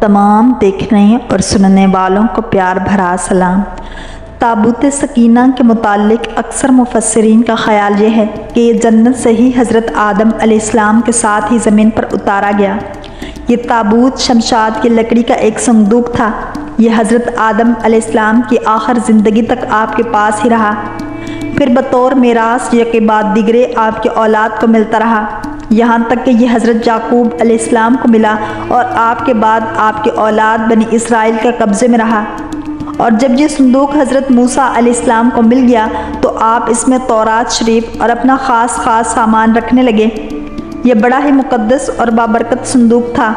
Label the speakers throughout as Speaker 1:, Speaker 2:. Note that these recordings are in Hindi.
Speaker 1: तमाम देखने और सुनने वालों को प्यार भरा सलाम। ताबूत सकीना के मुतालिक अक्सर मुफसरीन का ख्याल यह है कि ये जन्नत से ही हज़रत आदम अलैहिस्सलाम के साथ ही ज़मीन पर उतारा गया। ये ताबूत शमशाद की लकड़ी का एक संदूक था। यह हज़रत आदम अलैहिस्सलाम की आखिर ज़िंदगी तक आपके पास ही रहा। फिर बतौर मेरास के बाद दिगरे आपके औलाद को मिलता रहा। यहाँ तक कि यह हज़रत याकूब अलैहिस्सलाम को मिला और आपके बाद आपके औलाद बनी इसराइल के कब्ज़े में रहा। और जब ये संदूक हज़रत मूसा अलैहिस्सलाम को मिल गया तो आप इसमें तौरात शरीफ और अपना ख़ास ख़ास सामान रखने लगे। यह बड़ा ही मुकद्दस और बाबरकत संदूक था।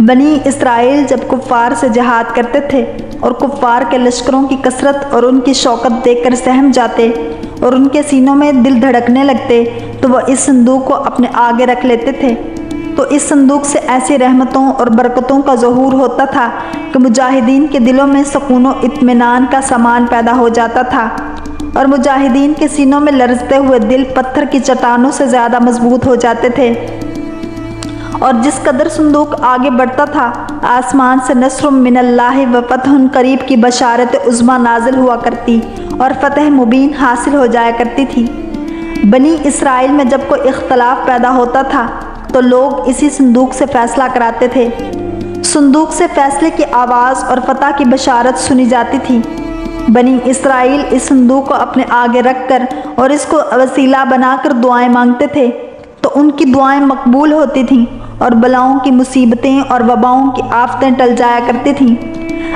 Speaker 1: बनी इसराइल जब कुफ़ार से जहाद करते थे और कुफ़ार के लश्करों की कसरत और उनकी शौकत देखकर सहम जाते और उनके सीनों में दिल धड़कने लगते तो वह इस संदूक को अपने आगे रख लेते थे। तो इस संदूक से ऐसी रहमतों और बरकतों का जहूर होता था कि मुजाहिदीन के दिलों में सुकून, इत्मीनान का सामान पैदा हो जाता था और मुजाहिदीन के सीनों में लरजते हुए दिल पत्थर की चट्टानों से ज़्यादा मज़बूत हो जाते थे। और जिस कदर संदूक आगे बढ़ता था, आसमान से नसर मिनल्लाह व फतह करीब की बशारत उज़मा नाजिल हुआ करती और फतह मुबीन हासिल हो जाया करती थी। बनी इसराइल में जब कोई इख्तलाफ पैदा होता था तो लोग इसी संदूक से फ़ैसला कराते थे। संदूक से फैसले की आवाज़ और फतह की बशारत सुनी जाती थी। बनी इसराइल इस संदूक को अपने आगे रख कर और इसको वसीला बनाकर दुआएँ मांगते थे। तो उनकी दुआएँ मकबूल होती थीं और बलाओं की मुसीबतें और वबाओं की आफतें टल जाया करती थीं।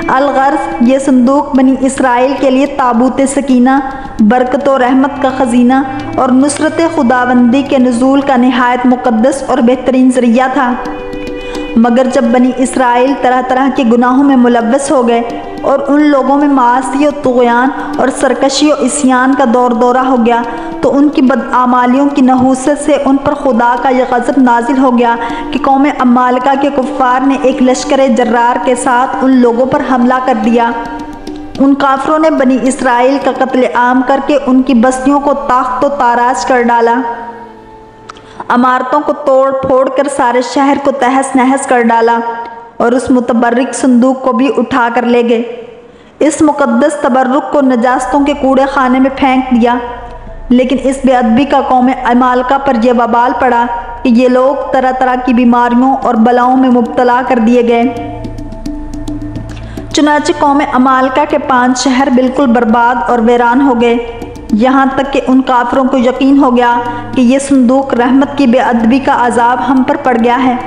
Speaker 1: अलगर्ज ये संदूक बनी इसराइल के लिए ताबूत सकीना, बरकत और रहमत का ख़जीना और नुसरत खुदाबंदी के नजूल का नहायत मुक़दस और बेहतरीन ज़रिया था। मगर जब बनी इसराइल तरह तरह के गुनाहों में मुलवस हो गए और उन लोगों में मासी और तुगयान और सरकशी और इसियान का दौर दौरा हो गया तो उनकी बदआमालियों की नहूसत से उन पर खुदा का यह गज़ब नाजिल हो गया कि कौम अमालका के कुफ़ार ने एक लश्कर जर्रार के साथ उन लोगों पर हमला कर दिया। उन काफरों ने बनी इसराइल का कत्ल आम करके उनकी बस्तियों को ताख्त ताराज कर डाला। अमारतों को तोड़ फोड़ कर सारे शहर को तहस नहस कर डाला और उस मुतबरक संदूक को भी उठा कर ले गए। इस मुकदस तबर्रुक को नजास्तों के कूड़े खाने में फेंक दिया, लेकिन इस बेअदबी का कौम अमालका पर यह बबाल पड़ा कि ये लोग तरह तरह की बीमारियों और बलाओं में मुबतला कर दिए गए। चुनाचे कौम अमालका के पाँच शहर बिल्कुल बर्बाद और वीरान हो गए। यहाँ तक कि उन काफरों को यकीन हो गया कि ये संदूक रहमत की बेअदबी का अजाब हम पर पड़ गया है।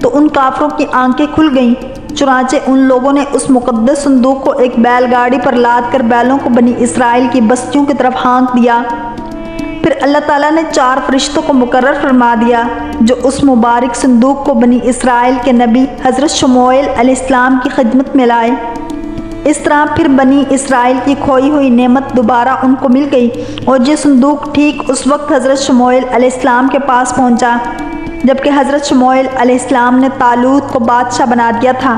Speaker 1: तो उन काफरों की आँखें खुल गईं। चुनाचे उन लोगों ने उस मुकद्दस संदूक को एक बैलगाड़ी पर लाद कर बैलों को बनी इसराइल की बस्तियों की तरफ़ हाँक दिया। फिर अल्लाह ताला ने चार फरिश्तों को मुकर्र फरमा दिया, जो उस मुबारक संदूक को बनी इसराइल के नबी हज़रत शमोल अलैहिस्सलाम की खिदमत में लाए। इस तरह फिर बनी इसराइल की खोई हुई नेमत दोबारा उनको मिल गई और ये संदूक ठीक उस वक्त हज़रत शमोल अलैहिस्सलाम के पास पहुँचा, जबकि हज़रत शमोल अलैहिस्सलाम ने तालूत को बादशाह बना दिया था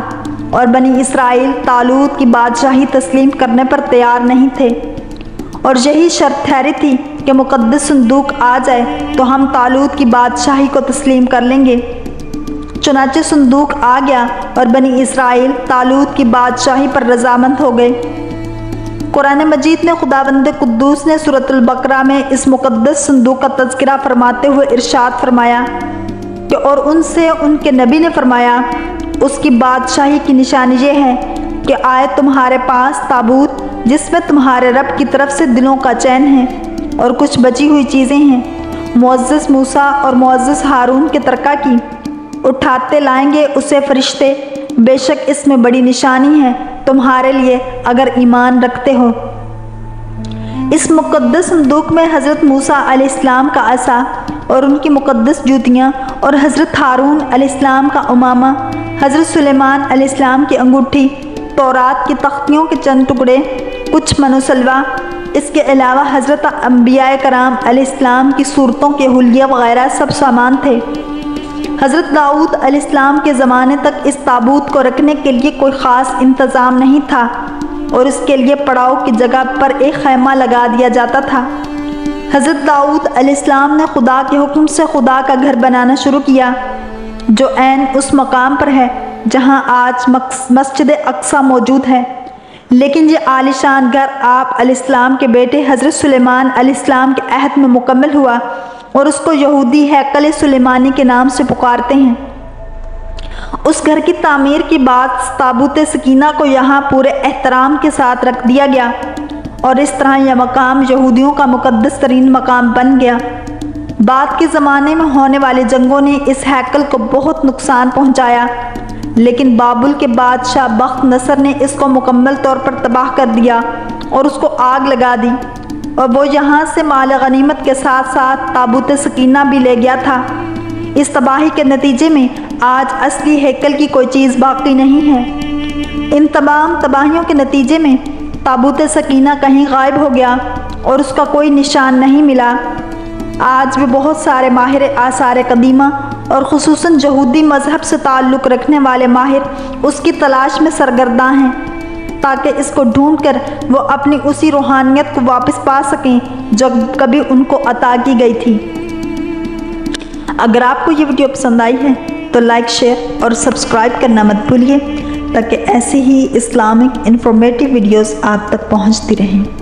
Speaker 1: और बनी इसराइल तालूत की बादशाही तस्लीम करने पर तैयार नहीं थे। और यही शर्त ठहरी थी कि मुकद्दस संदूक आ जाए तो हम तालूत की बादशाही को तस्लीम कर लेंगे। चुनाचे संदूक आ गया और बनी इसराइल तालूत की बादशाही पर रजामंद हो गए। कुरान मजीद में खुदाबंद कुद्दूस ने सूरतुल बकरा में इस मुकद्दस संदूक का तस्करा फरमाते हुए इरशाद फरमाया कि और उनसे उनके नबी ने फरमाया, उसकी बादशाही की निशानी ये है कि आए तुम्हारे पास ताबूत जिसमें तुम्हारे रब की तरफ़ से दिलों का चैन है। और कुछ बची हुई चीज़ें हैं। मुआज़ मूसा और मुआज़ हारून के तरका की। उठाते लाएँगे उसे फरिश्ते। बेशक इसमें बड़ी निशानी है, तुम्हारे लिए अगर ईमान रखते हो। इस मुकद्दस संदूक में हज़रत मूसा अलैहिस्सलाम का असा और उनकी मुकद्दस जूतियाँ और हज़रत हारून अलैहिस्सलाम का उमामा, हज़रत सुलेमान अलैहिस्सलाम की अंगूठी, तौरात की तख्तियों के चंद टुकड़े, कुछ मनोसलवा इसके अलावा हज़रत अम्बिया कराम अलैहिस्सलाम की सूरतों के हलिया वगैरह सब सामान थे। हज़रत दाऊद अलैहिस्सलाम के ज़माने तक इस ताबूत को रखने के लिए कोई ख़ास इंतज़ाम नहीं था और इसके लिए पड़ाव की जगह पर एक खैमा लगा दिया जाता था। हज़रत दाऊद अलैहिस्सलाम ने खुदा के हुक्म से खुदा का घर बनाना शुरू किया, जो एन उस मकाम पर है, जहाँ आज मस्जिद अक्सा मौजूद है। लेकिन ये आलिशान घर आप अलैहिस्सलाम के बेटे हज़रत सुलेमान अलैहिस्सलाम के अहद में मुकम्मल हुआ और उसको यहूदी हैकल सुलेमानी के नाम से पुकारते हैं। उस घर की तामीर की बात ताबूत सकीना को यहाँ पूरे एहतराम के साथ रख दिया गया और इस तरह यह मकाम यहूदियों का मुकदस तरीन मकाम बन गया। बाद के ज़माने में होने वाले जंगों ने इस हैकल को बहुत नुकसान पहुँचाया। लेकिन बाबुल के बादशाह बख्त नसर ने इसको मुकम्मल तौर पर तबाह कर दिया और उसको आग लगा दी। और वो यहाँ से माल गनीमत के साथ साथ ताबूत सकीना भी ले गया था। इस तबाही के नतीजे में आज असली हैकल की कोई चीज़ बाकी नहीं है। इन तमाम तबाहियों के नतीजे में ताबूत सकीना कहीं गायब हो गया और उसका कोई निशान नहीं मिला। आज भी बहुत सारे माहिर आसार कदीमा और खसूस यहूदी मज़हब से ताल्लुक़ रखने वाले माहिर उसकी तलाश में सरगर्दा हैं, ताकि इसको ढूंढ कर वो अपनी उसी रूहानियत को वापस पा सकें, जो कभी उनको अता की गई थी। अगर आपको ये वीडियो पसंद आई है तो लाइक, शेयर और सब्सक्राइब करना मत भूलिए, ताकि ऐसी ही इस्लामिक इंफॉर्मेटिव वीडियोस आप तक पहुँचती रहें।